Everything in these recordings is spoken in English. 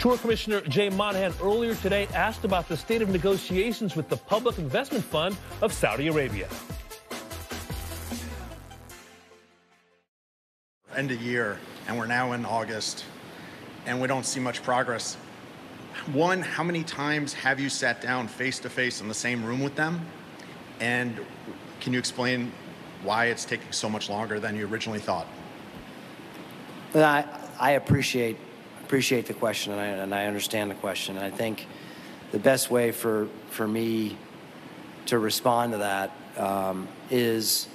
Tour Commissioner Jay Monahan earlier today asked about the state of negotiations with the Public Investment Fund of Saudi Arabia. End of year, and we're now in August, and we don't see much progress. One, how many times have you sat down face to face in the same room with them? And can you explain why it's taking so much longer than you originally thought? I, I appreciate appreciate the question and I, and I understand the question. And I think the best way for, for me to respond to that um, is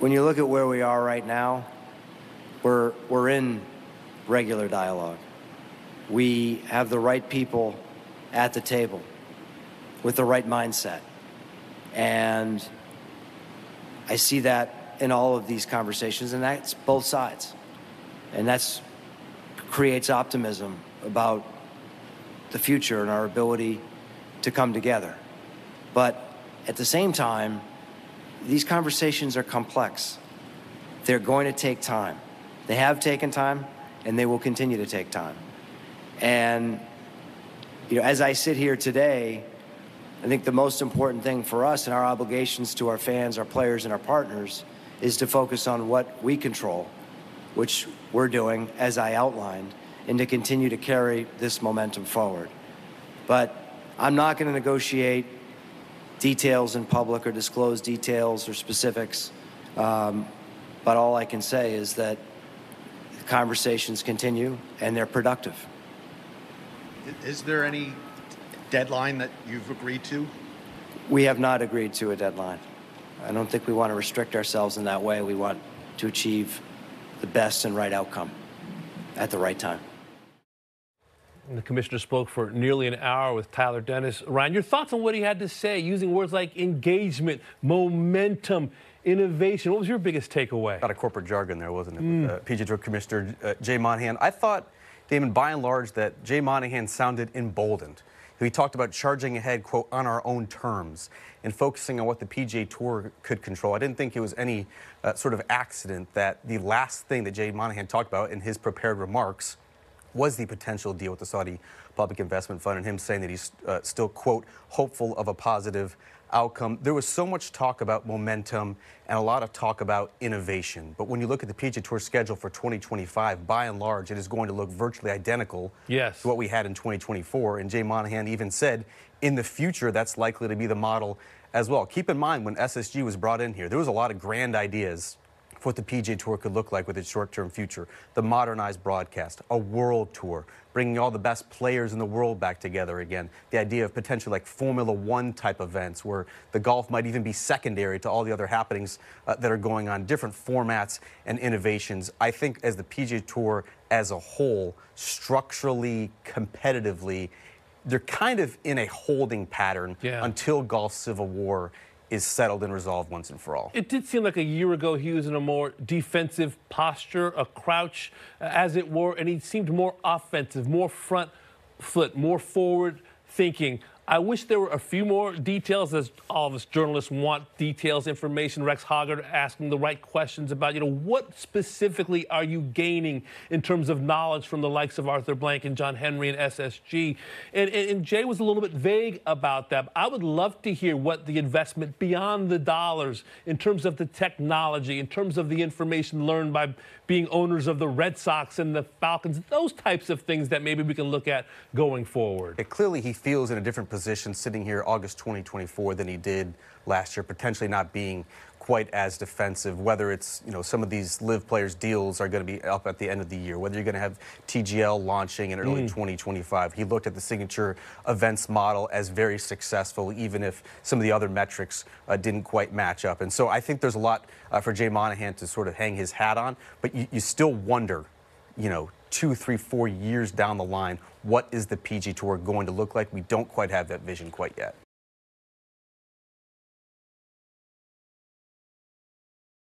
when you look at where we are right now, we're, we're in regular dialogue. We have the right people at the table with the right mindset. And I see that in all of these conversations, and that's both sides. And that's creates optimism about the future and our ability to come together. But at the same time, these conversations are complex. They're going to take time. They have taken time, and they will continue to take time. And you know, as I sit here today, I think the most important thing for us and our obligations to our fans, our players, and our partners is to focus on what we control which we're doing, as I outlined, and to continue to carry this momentum forward. But I'm not going to negotiate details in public or disclose details or specifics. Um, but all I can say is that conversations continue and they're productive. Is there any deadline that you've agreed to? We have not agreed to a deadline. I don't think we want to restrict ourselves in that way. We want to achieve the best and right outcome at the right time. The commissioner spoke for nearly an hour with Tyler Dennis. Ryan, your thoughts on what he had to say using words like engagement, momentum, innovation. What was your biggest takeaway? A lot of corporate jargon there, wasn't it? Mm. With, uh, PGA Tour Commissioner uh, Jay Monahan. I thought, Damon, by and large, that Jay Monahan sounded emboldened. He talked about charging ahead, quote, on our own terms and focusing on what the PGA Tour could control. I didn't think it was any uh, sort of accident that the last thing that Jay Monahan talked about in his prepared remarks was the potential deal with the Saudi Public Investment Fund and him saying that he's uh, still, quote, hopeful of a positive outcome. There was so much talk about momentum and a lot of talk about innovation. But when you look at the PGA Tour schedule for 2025, by and large, it is going to look virtually identical yes. to what we had in 2024. And Jay Monahan even said in the future, that's likely to be the model as well. Keep in mind, when SSG was brought in here, there was a lot of grand ideas what the PGA Tour could look like with its short-term future. The modernized broadcast, a world tour, bringing all the best players in the world back together again. The idea of potentially like Formula One type events where the golf might even be secondary to all the other happenings uh, that are going on, different formats and innovations. I think as the PGA Tour as a whole, structurally, competitively, they're kind of in a holding pattern yeah. until golf civil war is settled and resolved once and for all. It did seem like a year ago he was in a more defensive posture, a crouch, uh, as it were, and he seemed more offensive, more front foot, more forward thinking. I wish there were a few more details, as all of us journalists want details, information. Rex Hoggard asking the right questions about, you know, what specifically are you gaining in terms of knowledge from the likes of Arthur Blank and John Henry and SSG? And, and, and Jay was a little bit vague about that. I would love to hear what the investment beyond the dollars, in terms of the technology, in terms of the information learned by being owners of the Red Sox and the Falcons, those types of things that maybe we can look at going forward. It, clearly, he feels in a different position position sitting here August 2024 than he did last year, potentially not being quite as defensive, whether it's, you know, some of these LIV players deals are going to be up at the end of the year, whether you're going to have TGL launching in early mm. 2025. He looked at the signature events model as very successful, even if some of the other metrics uh, didn't quite match up. And so I think there's a lot uh, for Jay Monahan to sort of hang his hat on, but you, you still wonder, you know, two, three, four years down the line, what is the PG Tour going to look like? We don't quite have that vision quite yet.